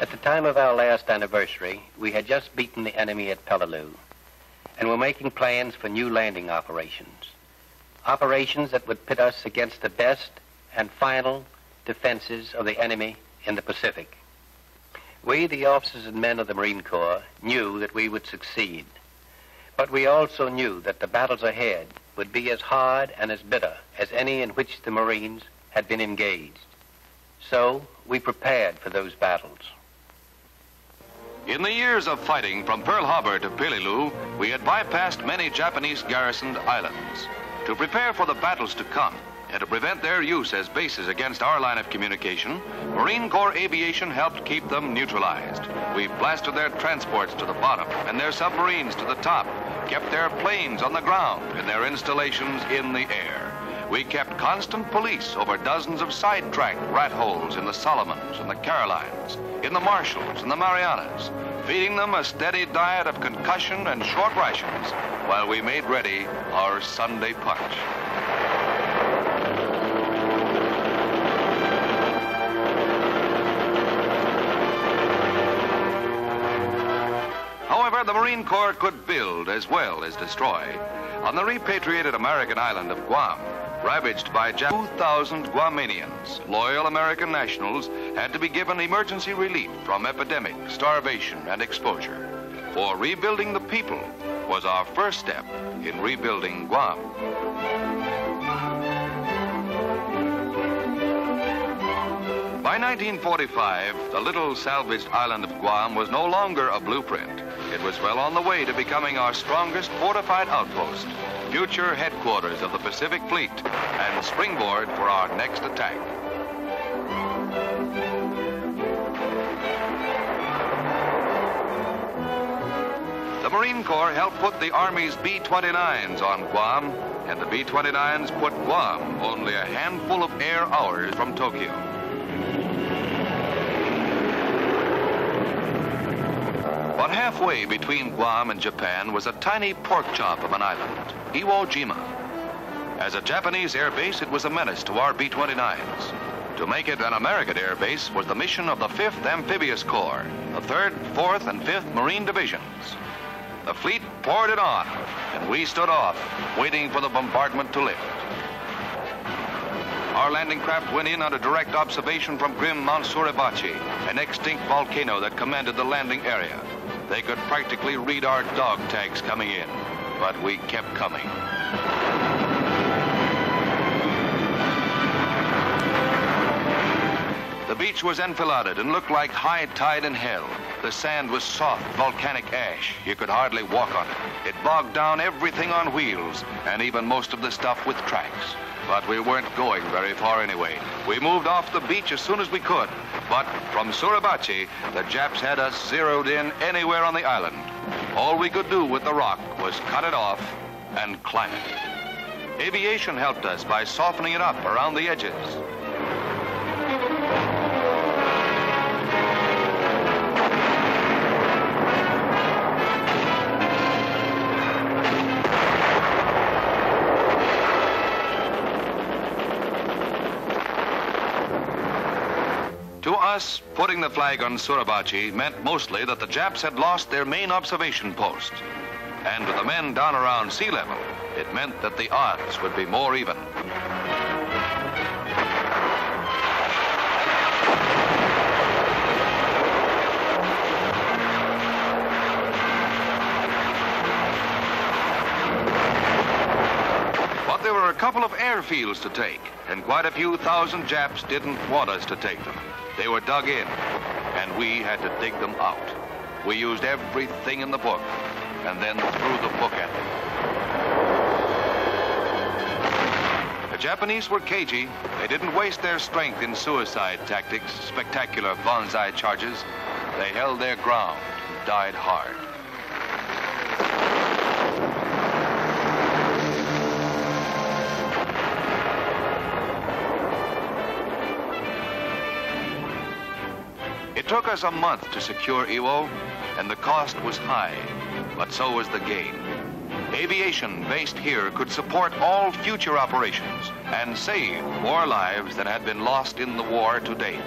At the time of our last anniversary, we had just beaten the enemy at Peleliu and were making plans for new landing operations. Operations that would pit us against the best and final defenses of the enemy in the Pacific. We, the officers and men of the Marine Corps, knew that we would succeed. But we also knew that the battles ahead would be as hard and as bitter as any in which the Marines had been engaged. So we prepared for those battles. In the years of fighting from Pearl Harbor to Peleliu, we had bypassed many Japanese garrisoned islands. To prepare for the battles to come and to prevent their use as bases against our line of communication, Marine Corps aviation helped keep them neutralized. We blasted their transports to the bottom and their submarines to the top, kept their planes on the ground and their installations in the air. We kept constant police over dozens of sidetracked rat holes in the Solomons and the Carolines, in the Marshalls and the Marianas, feeding them a steady diet of concussion and short rations while we made ready our Sunday punch. However, the Marine Corps could build as well as destroy. On the repatriated American island of Guam, ravaged by 2,000 Guamanians, loyal American nationals had to be given emergency relief from epidemic, starvation, and exposure. For rebuilding the people was our first step in rebuilding Guam. By 1945, the little salvaged island of Guam was no longer a blueprint. It was well on the way to becoming our strongest fortified outpost future headquarters of the Pacific Fleet and springboard for our next attack. The Marine Corps helped put the Army's B-29s on Guam, and the B-29s put Guam only a handful of air hours from Tokyo. About halfway between Guam and Japan was a tiny pork chop of an island, Iwo Jima. As a Japanese air base, it was a menace to our B-29s. To make it an American air base was the mission of the 5th Amphibious Corps, the 3rd, 4th, and 5th Marine Divisions. The fleet poured it on, and we stood off, waiting for the bombardment to lift. Our landing craft went in under direct observation from grim Mount Suribachi, an extinct volcano that commanded the landing area. They could practically read our dog tags coming in, but we kept coming. The beach was enfiladed and looked like high tide in hell. The sand was soft, volcanic ash. You could hardly walk on it. It bogged down everything on wheels, and even most of the stuff with tracks. But we weren't going very far anyway. We moved off the beach as soon as we could. But from Suribachi, the Japs had us zeroed in anywhere on the island. All we could do with the rock was cut it off and climb it. Aviation helped us by softening it up around the edges. To us, putting the flag on Suribachi meant mostly that the Japs had lost their main observation post. And to the men down around sea level, it meant that the odds would be more even. But there were a couple of airfields to take, and quite a few thousand Japs didn't want us to take them. They were dug in, and we had to dig them out. We used everything in the book, and then threw the book at them. The Japanese were cagey. They didn't waste their strength in suicide tactics, spectacular banzai charges. They held their ground and died hard. Took us a month to secure Iwo, and the cost was high, but so was the gain. Aviation based here could support all future operations and save more lives than had been lost in the war to date.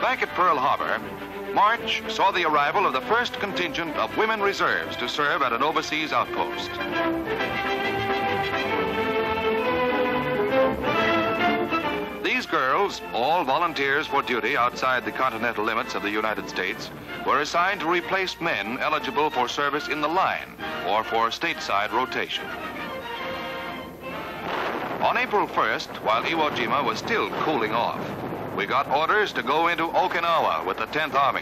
Back at Pearl Harbor, March saw the arrival of the first contingent of women reserves to serve at an overseas outpost. Girls, all volunteers for duty outside the continental limits of the United States, were assigned to replace men eligible for service in the line or for stateside rotation. On April 1st, while Iwo Jima was still cooling off, we got orders to go into Okinawa with the 10th Army.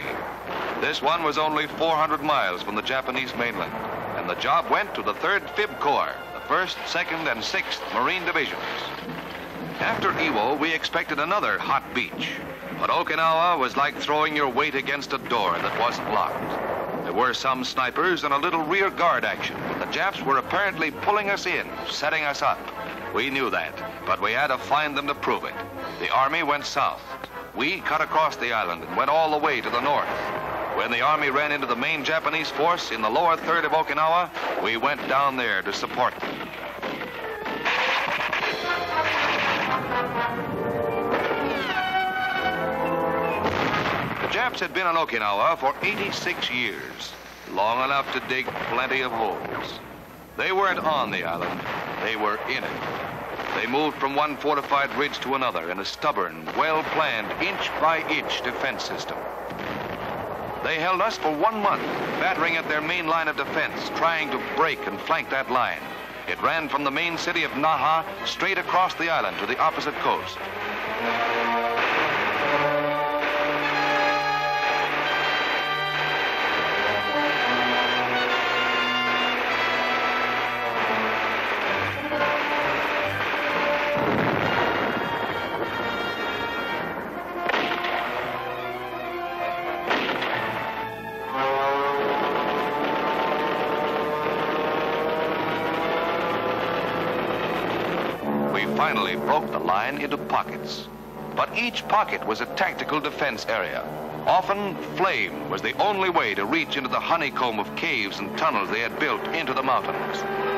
This one was only 400 miles from the Japanese mainland, and the job went to the 3rd Phib Corps, the 1st, 2nd, and 6th Marine Divisions. After Iwo, we expected another hot beach, but Okinawa was like throwing your weight against a door that wasn't locked. There were some snipers and a little rear guard action, but the Japs were apparently pulling us in, setting us up. We knew that, but we had to find them to prove it. The Army went south. We cut across the island and went all the way to the north. When the Army ran into the main Japanese force in the lower third of Okinawa, we went down there to support them. The Japs had been on Okinawa for 86 years, long enough to dig plenty of holes. They weren't on the island, they were in it. They moved from one fortified ridge to another in a stubborn, well-planned, inch-by-inch defense system. They held us for one month, battering at their main line of defense, trying to break and flank that line. It ran from the main city of Naha straight across the island to the opposite coast. Finally broke the line into pockets. But each pocket was a tactical defense area. Often, flame was the only way to reach into the honeycomb of caves and tunnels they had built into the mountains.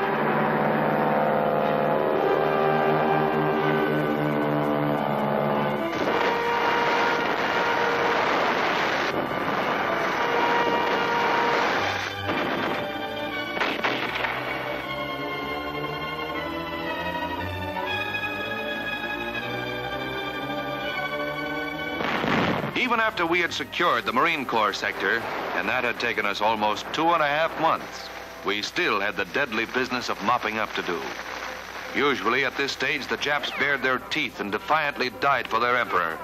Even after we had secured the Marine Corps sector, and that had taken us almost two and a half months, we still had the deadly business of mopping up to do. Usually at this stage, the Japs bared their teeth and defiantly died for their emperor.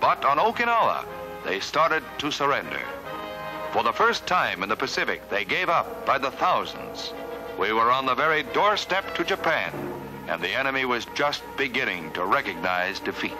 But on Okinawa, they started to surrender. For the first time in the Pacific, they gave up by the thousands. We were on the very doorstep to Japan, and the enemy was just beginning to recognize defeat.